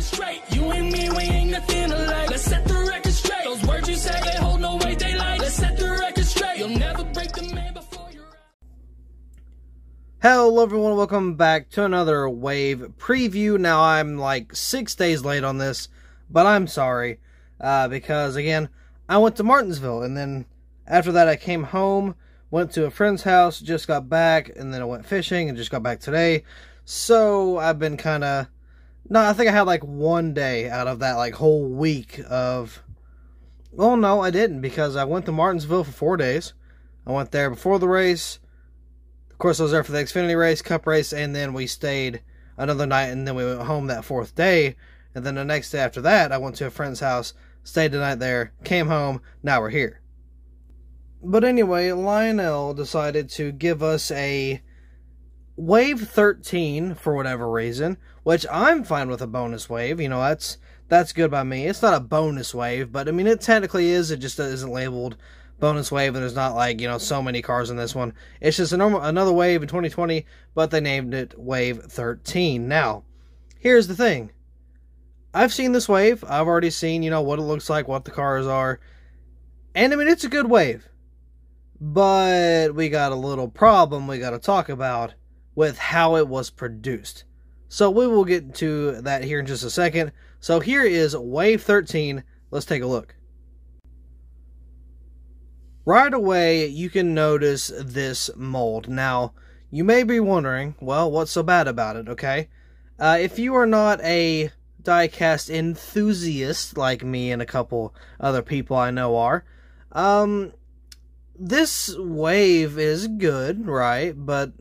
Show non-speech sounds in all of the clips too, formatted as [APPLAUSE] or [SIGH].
record straight. You and me, we ain't nothing alike. Let's set the record straight. Those words you say, they hold no weight, they. Let's set the record straight. You'll never break the man before you're Hello everyone, welcome back to another Wave preview. Now I'm like six days late on this, but I'm sorry, uh, because again, I went to Martinsville, and then after that I came home, went to a friend's house, just got back, and then I went fishing, and just got back today. So I've been kind of, no, I think I had like one day out of that like whole week of, well no I didn't, because I went to Martinsville for four days. I went there before the race, Of course, I was there for the Xfinity race, Cup race, and then we stayed another night, and then we went home that fourth day. And then the next day after that, I went to a friend's house, stayed the night there, came home. Now we're here. But anyway, Lionel decided to give us a wave 13 for whatever reason, which I'm fine with a bonus wave. You know, that's that's good by me. It's not a bonus wave, but I mean it technically is. It just isn't labeled bonus wave, and there's not like you know so many cars in this one. It's just a normal another wave in 2020, but they named it Wave 13. Now, here's the thing. I've seen this wave. I've already seen you know what it looks like, what the cars are, and I mean it's a good wave. But we got a little problem we got to talk about with how it was produced. So we will get to that here in just a second. So here is Wave 13. Let's take a look. Right away, you can notice this mold. Now, you may be wondering, well, what's so bad about it, okay? Uh, if you are not a diecast enthusiast like me and a couple other people I know are, um, this wave is good, right? But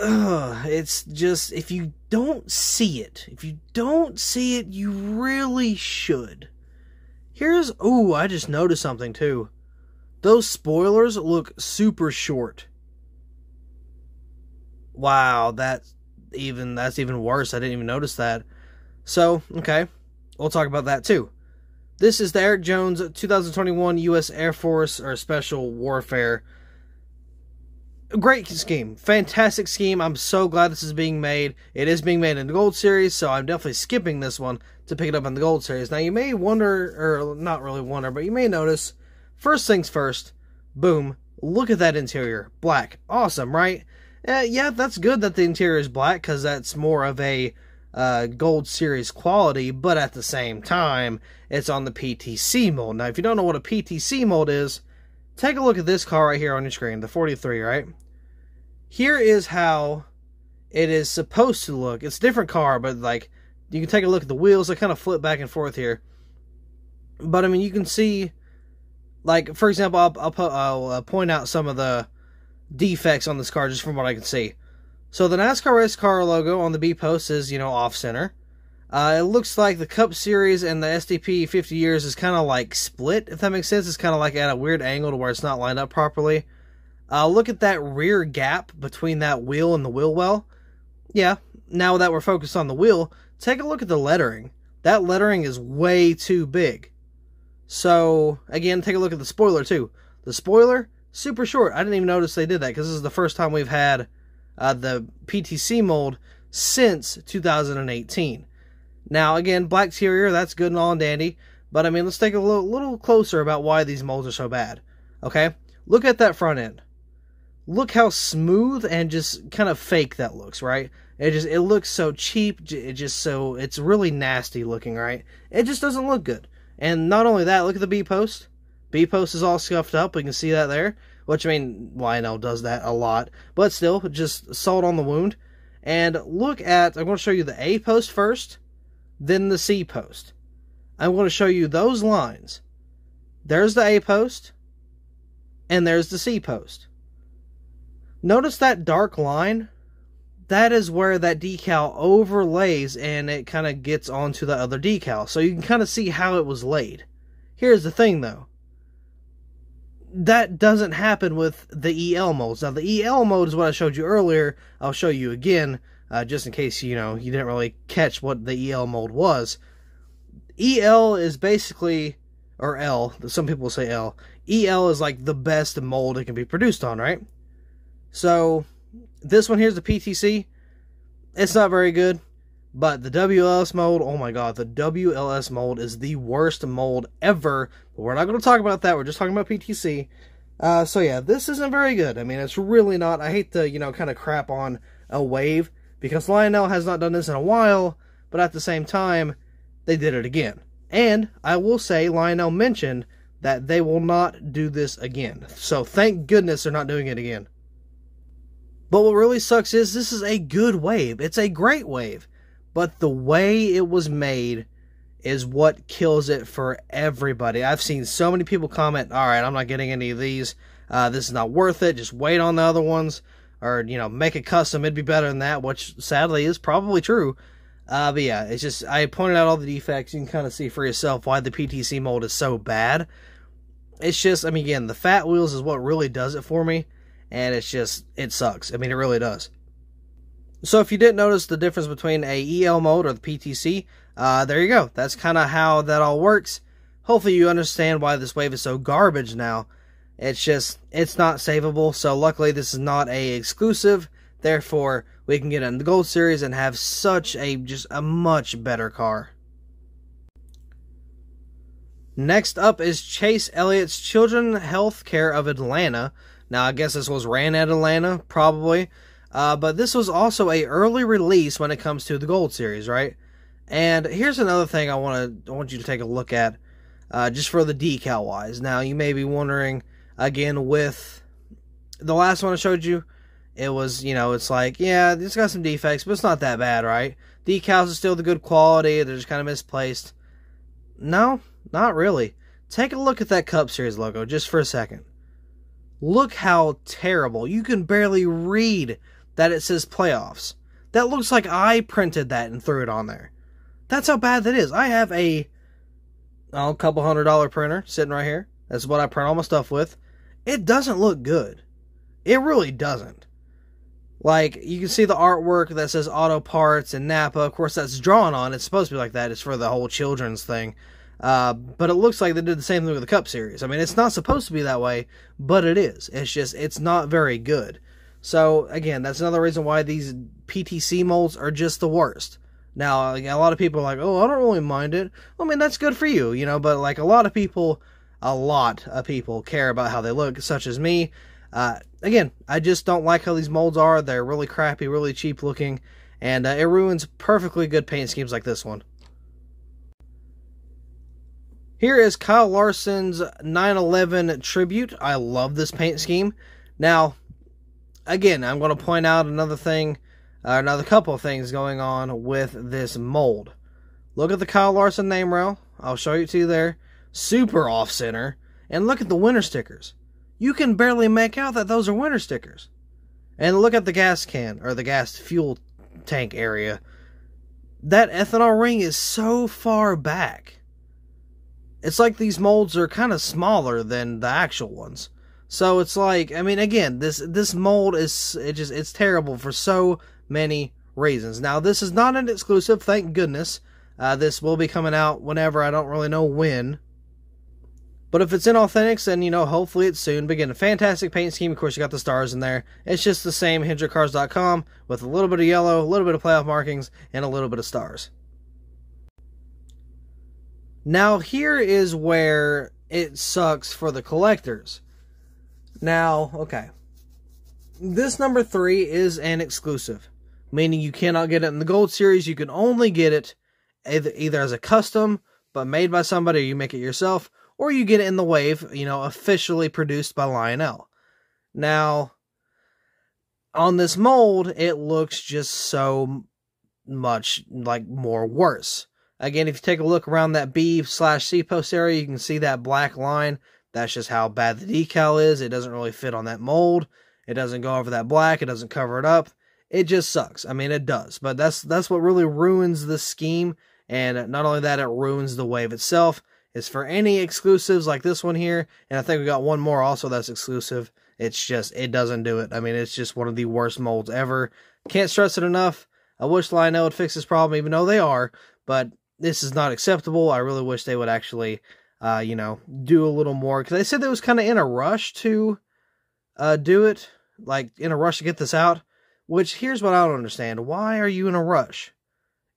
uh, it's just if you don't see it, if you don't see it, you really should. Here's oh, I just noticed something too. Those spoilers look super short. Wow, that's even that's even worse. I didn't even notice that. So, okay. We'll talk about that too. This is the Erik Jones 2021 US Air Force or Special Warfare. Great scheme. Fantastic scheme. I'm so glad this is being made. It is being made in the Gold Series, so I'm definitely skipping this one to pick it up in the Gold Series. Now, you may wonder, or not really wonder, but you may notice first things first, boom, look at that interior. Black. Awesome, right? Uh, yeah, that's good that the interior is black because that's more of a uh, Gold Series quality, but at the same time, it's on the PTC mold. Now, if you don't know what a PTC mold is, take a look at this car right here on your screen, the 43, right? Here is how it is supposed to look. It's a different car, but like you can take a look at the wheels. They kind of flip back and forth here. But I mean, you can see, like for example, I'll I'll, I'll uh, point out some of the defects on this car just from what I can see. So the NASCAR race car logo on the B post is you know off center. Uh, it looks like the Cup Series and the SDP 50 years is kind of like split, if that makes sense. It's kind of like at a weird angle to where it's not lined up properly. Uh, look at that rear gap between that wheel and the wheel well. Yeah, now that we're focused on the wheel, take a look at the lettering. That lettering is way too big. So, again, take a look at the spoiler too. The spoiler, super short. I didn't even notice they did that because this is the first time we've had uh, the PTC mold since 2018. Now, again, black exterior, that's good and all and dandy. But, I mean, let's take a little, little closer about why these molds are so bad. Okay? Look at that front end. Look how smooth and just kind of fake that looks, right? It just it looks so cheap. It just so it's really nasty looking, right? It just doesn't look good. And not only that, look at the B post. B post is all scuffed up. We can see that there. Which I mean, Lionel does that a lot, but still, just salt on the wound. And look at I'm going to show you the A post first, then the C post. I'm going to show you those lines. There's the A post, and there's the C post. Notice that dark line that is where that decal overlays and it kind of gets onto the other decal. So you can kind of see how it was laid. Here's the thing though. That doesn't happen with the EL modes. Now the EL mode is what I showed you earlier. I'll show you again, uh, just in case you know you didn't really catch what the EL mold was. EL is basically, or L. Some people say L. EL is like the best mold it can be produced on, right? So this one here's the PTC. It's not very good. But the WLS mold, oh my god, the WLS mold is the worst mold ever. But we're not going to talk about that. We're just talking about PTC. Uh, so yeah, this isn't very good. I mean, it's really not. I hate to, you know, kind of crap on a wave because Lionel has not done this in a while, but at the same time, they did it again. And I will say, Lionel mentioned that they will not do this again. So thank goodness they're not doing it again. But what really sucks is this is a good wave. It's a great wave. But the way it was made is what kills it for everybody. I've seen so many people comment, all right, I'm not getting any of these. Uh, this is not worth it. Just wait on the other ones. Or, you know, make it custom. It'd be better than that, which sadly is probably true. Uh, but yeah, it's just, I pointed out all the defects. You can kind of see for yourself why the PTC mold is so bad. It's just, I mean, again, the fat wheels is what really does it for me. And it's just, it sucks. I mean, it really does. So if you didn't notice the difference between a EL mode or the PTC, uh, there you go. That's kind of how that all works. Hopefully you understand why this wave is so garbage now. It's just, it's not savable. So luckily this is not a exclusive. Therefore, we can get in the Gold Series and have such a, just a much better car. Next up is Chase Elliott's Children Health Care of Atlanta. Now, I guess this was ran at Atlanta, probably. Uh, but this was also a early release when it comes to the Gold Series, right? And here's another thing I want to want you to take a look at, uh, just for the decal wise. Now, you may be wondering again with the last one I showed you, it was you know it's like yeah it's got some defects, but it's not that bad, right? Decals are still the good quality. They're just kind of misplaced. No, not really. Take a look at that Cup Series logo just for a second. Look how terrible. You can barely read that it says playoffs. That looks like I printed that and threw it on there. That's how bad that is. I have a oh, couple hundred dollar printer sitting right here. That's what I print all my stuff with. It doesn't look good. It really doesn't. Like, you can see the artwork that says auto parts and Napa. Of course, that's drawn on. It's supposed to be like that. It's for the whole children's thing. Uh, but it looks like they did the same thing with the Cup Series. I mean, it's not supposed to be that way, but it is. It's just, it's not very good. So, again, that's another reason why these PTC molds are just the worst. Now, a lot of people are like, oh, I don't really mind it. I mean, that's good for you, you know, but like a lot of people, a lot of people care about how they look, such as me. Uh, again, I just don't like how these molds are. They're really crappy, really cheap looking, and uh, it ruins perfectly good paint schemes like this one. Here is Kyle Larson's 911 tribute. I love this paint scheme. Now, again, I'm going to point out another thing, uh, another couple of things going on with this mold. Look at the Kyle Larson name rail. I'll show you to you there. Super off center. And look at the winter stickers. You can barely make out that those are winter stickers. And look at the gas can, or the gas fuel tank area. That ethanol ring is so far back. It's like these molds are kind of smaller than the actual ones. So it's like, I mean, again, this this mold is it just it's terrible for so many reasons. Now, this is not an exclusive, thank goodness. Uh, this will be coming out whenever I don't really know when. But if it's in Authentics, then you know, hopefully it's soon. Begin a fantastic paint scheme. Of course, you got the stars in there. It's just the same HendrickCars.com with a little bit of yellow, a little bit of playoff markings, and a little bit of stars. Now, here is where it sucks for the collectors. Now, okay. This number three is an exclusive, meaning you cannot get it in the Gold Series. You can only get it either, either as a custom, but made by somebody, or you make it yourself, or you get it in the Wave, you know, officially produced by Lionel. Now, on this mold, it looks just so much like more worse. Again, if you take a look around that B slash C post area, you can see that black line. That's just how bad the decal is. It doesn't really fit on that mold. It doesn't go over that black. It doesn't cover it up. It just sucks. I mean, it does. But that's that's what really ruins the scheme. And not only that, it ruins the wave itself. It's for any exclusives like this one here. And I think we got one more also that's exclusive. It's just, it doesn't do it. I mean, it's just one of the worst molds ever. Can't stress it enough. I wish Lionel would fix this problem, even though they are. But this is not acceptable. I really wish they would actually, uh, you know, do a little more because they said they was kind of in a rush to uh, do it, like in a rush to get this out. Which here's what I don't understand: why are you in a rush?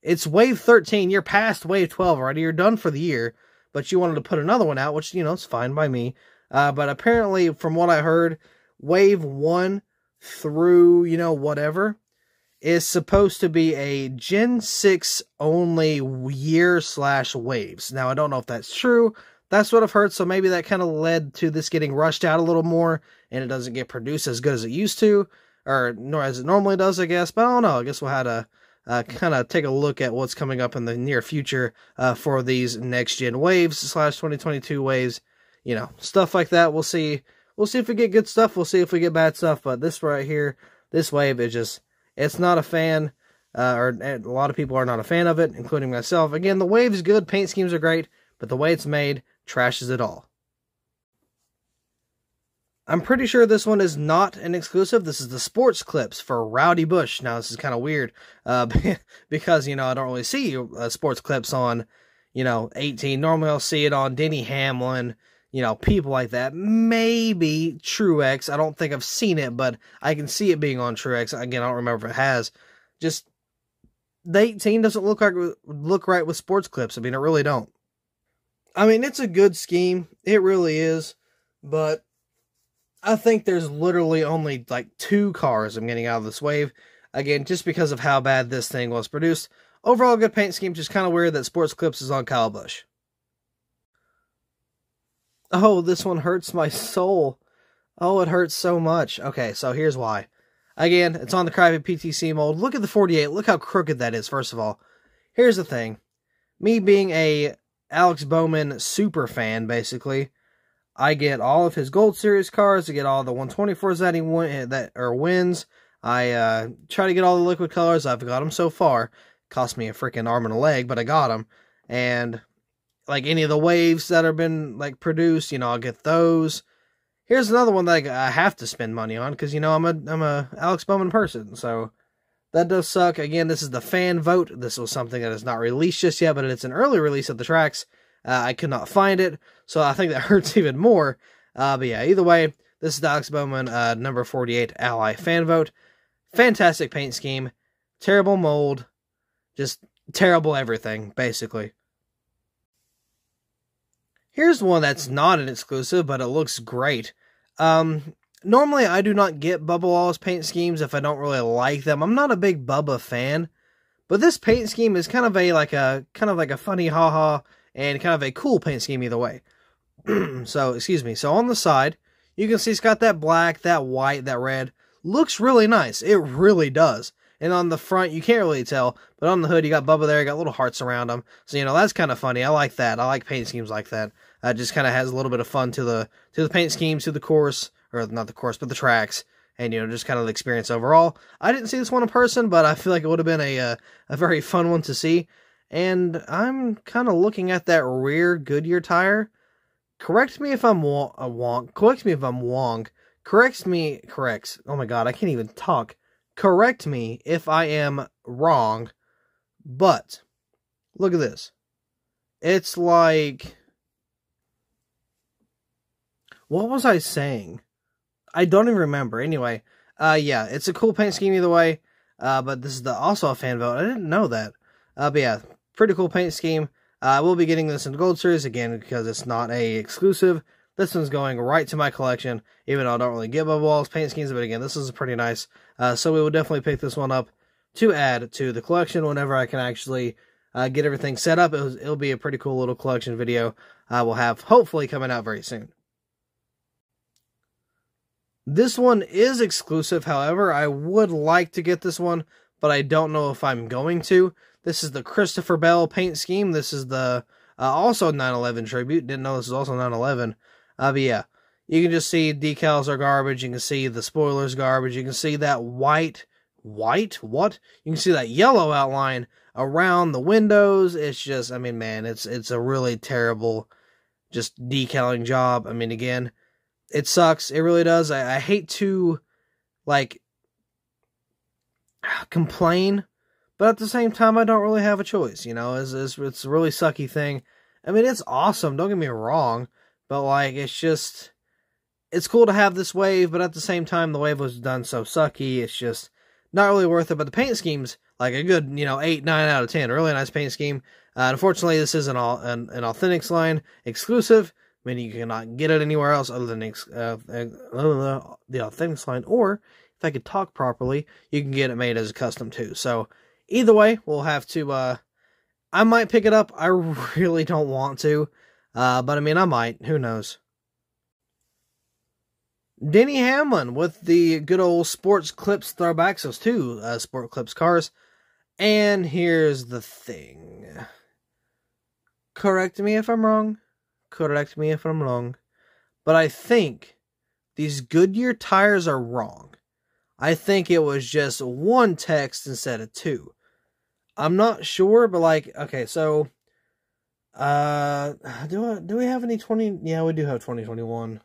it's wave 13. You're past wave 12 already. You're done for the year, but she wanted to put another one out, which, you know, it's fine by me. Uh, but apparently, from what I heard, wave one through, you know, whatever is supposed to be a Gen 6 only year slash waves. Now, I don't know if that's true. That's what I've heard, so maybe that kind of led to this getting rushed out a little more and it doesn't get produced as good as it used to, or nor as it normally does, I guess. But I don't know. I guess we'll have to uh, kind of take a look at what's coming up in the near future uh, for these next gen waves slash 2022 waves. You know, stuff like that. We'll see. We'll see if we get good stuff. We'll see if we get bad stuff. But this right here, this wave is just, it's not a fan. Uh, or a lot of people are not a fan of it, including myself. Again, the wave is good, paint schemes are great, but the way it's made trashes it all. I'm pretty sure this one is not an exclusive. This is the sports clips for Rowdy Busch. Now, this is kind of weird uh, [LAUGHS] because, you know, I don't really see uh, sports clips on, you know, 18. Normally I'll see it on Denny Hamlin, you know, people like that. Maybe Truex. I don't think I've seen it, but I can see it being on Truex. Again, I don't remember if it has. Just the 18 doesn't look like look right with sports clips. I mean, it really don't. I mean, it's a good scheme. It really is, but I think there's literally only like two cars I'm getting out of this wave. Again, just because of how bad this thing was produced. Overall, good paint scheme. Just kind of weird that Sports Clips is on Kyle Busch. Oh, this one hurts my soul. Oh, it hurts so much. Okay, so here's why. Again, it's on the Crybaby PTC mold. Look at the 48. Look how crooked that is, first of all. Here's the thing. Me being a Alex Bowman super fan, basically, I get all of his Gold Series cars. I get all the 124s that he win, that or wins. I uh, try to get all the liquid colors. I've got them so far. Cost me a freaking arm and a leg, but I got them. And like any of the waves that have been like produced, you know, I'll get those. Here's another one that I have to spend money on because you know I'm a I'm a Alex Bowman person, so that does suck. Again, this is the fan vote. This was something that is not released just yet, but it's an early release of the tracks. Uh, I could not find it, so I think that [LAUGHS] hurts even more. Uh, but yeah, either way, this is Alex Bowman, uh, number 48 Ally fan vote. Fantastic paint scheme, terrible mold, just terrible everything, basically. Here's one that's not an exclusive, but it looks great. Um, normally, I do not get Bubba Wallace paint schemes if I don't really like them. I'm not a big Bubba fan, but this paint scheme is kind of a like a kind of like a funny haha and kind of a cool paint scheme either way. [CLEARS THROAT] so, excuse me. So on the side, you can see it's got that black, that white, that red. Looks really nice. It really does. And on the front, you can't really tell, but on the hood, you got Bubba there, you got little hearts around them. So, you know, that's kind of funny. I like that. I like paint schemes like that. Uh, just kind of has a little bit of fun to the to the paint schemes, to the course, or not the course, but the tracks, and you know, just kind of the experience overall. I didn't see this one in person, but I feel like it would have been a uh, a very fun one to see. And I'm kind of looking at that rear Goodyear tire. Correct me if I'm wrong. Uh, wonk. Correct me if I'm wrong. Corrects me. Corrects. Oh my god, I can't even talk. Correct me if I am wrong. But look at this. It's like. What was I saying? I don't even remember. Anyway, uh, yeah, it's a cool paint scheme either way. Uh, but this is the also a fan vote. I didn't know that. Uh, but yeah, Pretty cool paint scheme. Uh, I will be getting this in Gold Series again because it's not a exclusive. This one's going right to my collection, even though I don't really get Bubba Wallace paint schemes. But again, this is pretty nice. Uh, so we will definitely pick this one up to add to the collection whenever I can actually uh, get everything set up. It'll, it'll, be a pretty cool little collection video I will have hopefully coming out very soon. This one is exclusive, however, I would like to get this one, but I don't know if I'm going to. This is the Christopher Bell paint scheme. This is the uh, also 911 tribute. Didn't know this is also 911. Uh, but yeah, you can just see decals are garbage. You can see the spoilers garbage. You can see that white, white, what? You can see that yellow outline around the windows. It's just, I mean, man, it's it's a really terrible, just decaling job. I mean, again, it sucks. It really does. I, I hate to, like, [SIGHS] complain but at the same time, I don't really have a choice. You know, it's, it's, it's a really sucky thing. I mean, it's awesome. Don't get me wrong, but like, it's just, it's cool to have this wave. But at the same time, the wave was done so sucky. It's just not really worth it. But the paint schemes, like a good, you know, 8, 9 out of 10. Really nice paint scheme. Uh, unfortunately, this isn't all, an, an Authentic line exclusive, meaning you cannot get it anywhere else other than uh, uh, the Authentic line. Or, if I could talk properly, you can get it made as a custom too. So, either way, we'll have to. Uh, I might pick it up. I [LAUGHS] really don't want to. Uh, but I mean, I might. Who knows? Denny Hamlin with the good old Sports Clips throwbacks, those two uh, Sport Clips cars. And here's the thing. Correct me if I'm wrong. Correct me if I'm wrong. But I think these Goodyear tires are wrong. I think it was just one text instead of two. I'm not sure, but like, okay, so uh do I, do we have any 20 yeah, we do have 2021.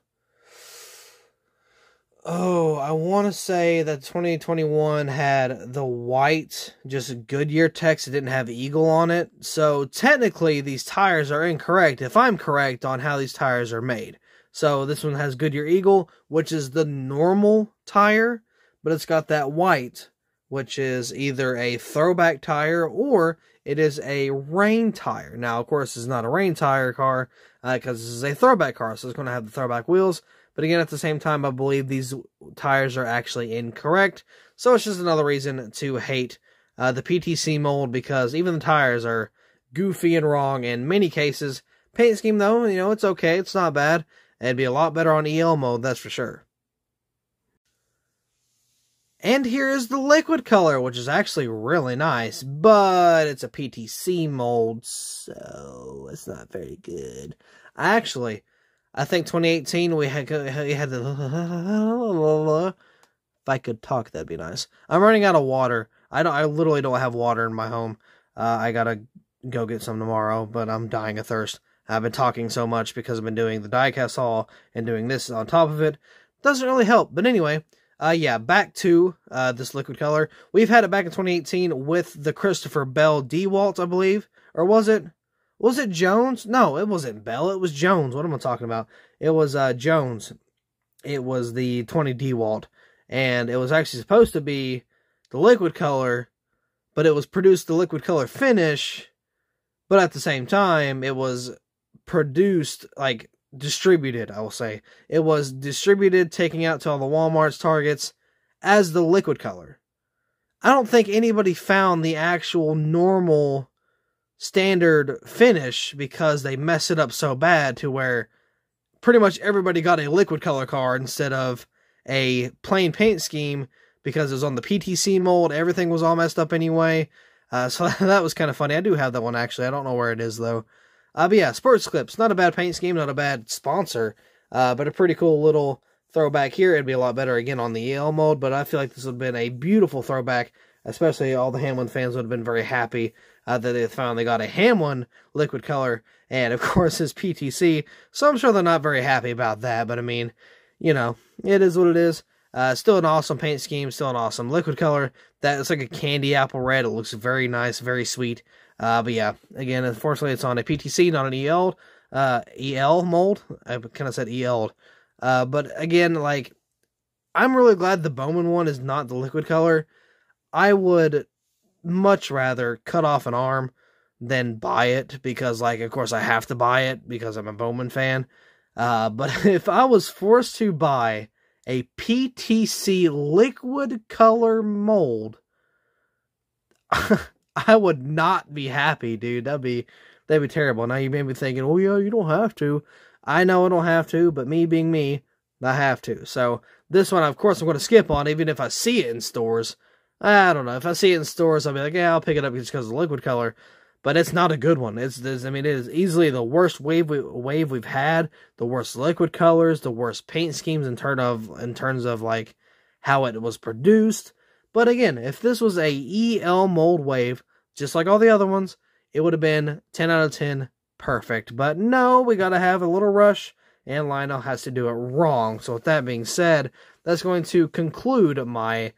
Oh, I want to say that 2021 had the white, just Goodyear text. It didn't have Eagle on it. So technically, these tires are incorrect if I'm correct on how these tires are made. So this one has Goodyear Eagle, which is the normal tire, but it's got that white, which is either a throwback tire or it is a rain tire. Now, of course, it's not a rain tire car because uh, this is a throwback car, so it's going to have the throwback wheels. But again, at the same time, I believe these tires are actually incorrect. So it's just another reason to hate uh, the PTC mold because even the tires are goofy and wrong in many cases. Paint scheme, though, you know, it's okay. It's not bad. It'd be a lot better on EL mode, that's for sure. And here is the liquid color, which is actually really nice, but it's a PTC mold, so it's not very good. Actually, I think 2018 we had we had the. [LAUGHS] If I could talk, that'd be nice. I'm running out of water. I don't. I literally don't have water in my home. Uh, I gotta go get some tomorrow, but I'm dying of thirst. I've been talking so much because I've been doing the diecast haul and doing this on top of it. Doesn't really help. But anyway, uh, yeah, back to uh, this liquid color. We've had it back in 2018 with the Christopher Bell DeWalt, I believe, or was it? Was it Jones? No, it wasn't Bell. It was Jones. What am I talking about? It was uh, Jones. It was the 20 DeWalt. And it was actually supposed to be the liquid color, but it was produced the liquid color finish. But at the same time, it was produced, like distributed, I will say. It was distributed, taking out to all the Walmart's, Targets, as the liquid color. I don't think anybody found the actual normal standard finish because they mess it up so bad to where pretty much everybody got a liquid color card instead of a plain paint scheme because it was on the PTC mold. Everything was all messed up anyway. Uh, [LAUGHS] so that was kind of funny. I do have that one actually. I don't know where it is though. Uh, but yeah, Sports Clips, not a bad paint scheme, not a bad sponsor, uh, but a pretty cool little throwback here. It'd be a lot better again on the EL mode, but I feel like this would have been a beautiful throwback especially all the Hamlin fans would have been very happy uh, that they finally got a Hamlin liquid color, and of [LAUGHS] course his PTC. So I'm sure they're not very happy about that, but I mean, you know, it is what it is. Uh, still an awesome paint scheme, still an awesome liquid color. That is like a candy apple red. It looks very nice, very sweet. Uh, but yeah, again, unfortunately, it's on a PTC, not an EL, uh, EL mold. I kind of said EL. Uh, but again, like, I'm really glad the Bowman one is not the liquid color I would much rather cut off an arm than buy it because, like, of course, I have to buy it because I'm a Bowman fan. Uh, but [LAUGHS] if I was forced to buy a PTC liquid color mold, [LAUGHS] [LAUGHS] I would not be happy, dude. That'd be that'd be terrible. Now you made me thinking, oh yeah, you don't have to. I know I don't have to, but me being me, I have to. So this one, of course, I'm going to skip on, even if I see it in stores. I don't know. If I see it in stores, I'll be like, yeah, I'll pick it up just because of the liquid color. But it's not a good one. It's, this. I mean, it is easily the worst wave we, wave we've had. The worst liquid colors, the worst paint schemes in terms of in terms of like how it was produced. But again, if this was a EL mold wave, just like all the other ones, it would have been 10 out of 10 perfect. But no, we got to have a little rush, and Lionel has to do it wrong. So, with that being said, that's going to conclude my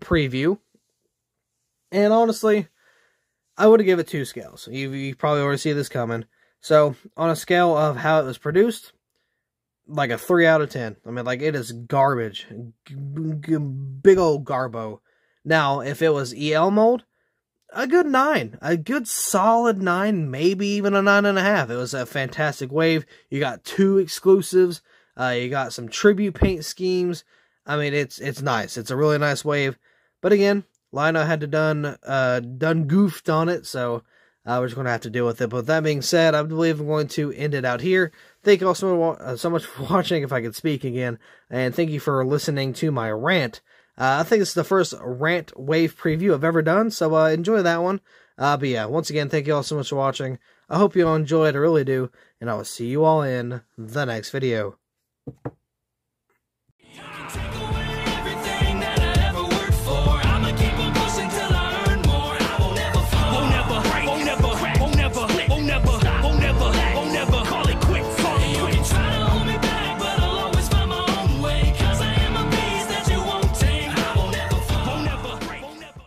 preview. And honestly, I would give it two scales. You, you probably already see this coming. So, on a scale of how it was produced, like a 3 out of 10. I mean, like, it is garbage. G big old garbo. Now, if it was EL mode, a good nine, a good solid nine, maybe even a nine and a half. It was a fantastic wave. You got two exclusives. Uh, you got some tribute paint schemes. I mean, it's it's nice. It's a really nice wave. But again, Lino had to done uh done goofed on it, so uh, we're just going to have to deal with it. But that being said, I believe I'm going to end it out here. Thank you all so, uh, so much [LAUGHS] for watching, if I could speak again. And thank you for listening to my rant. Uh, I think it's the first rant wave preview I've ever done, so uh, enjoy that one. Uh, but yeah, once again, thank you all so much for watching. I hope you all enjoyed, I really do. And I will see you all in the next video.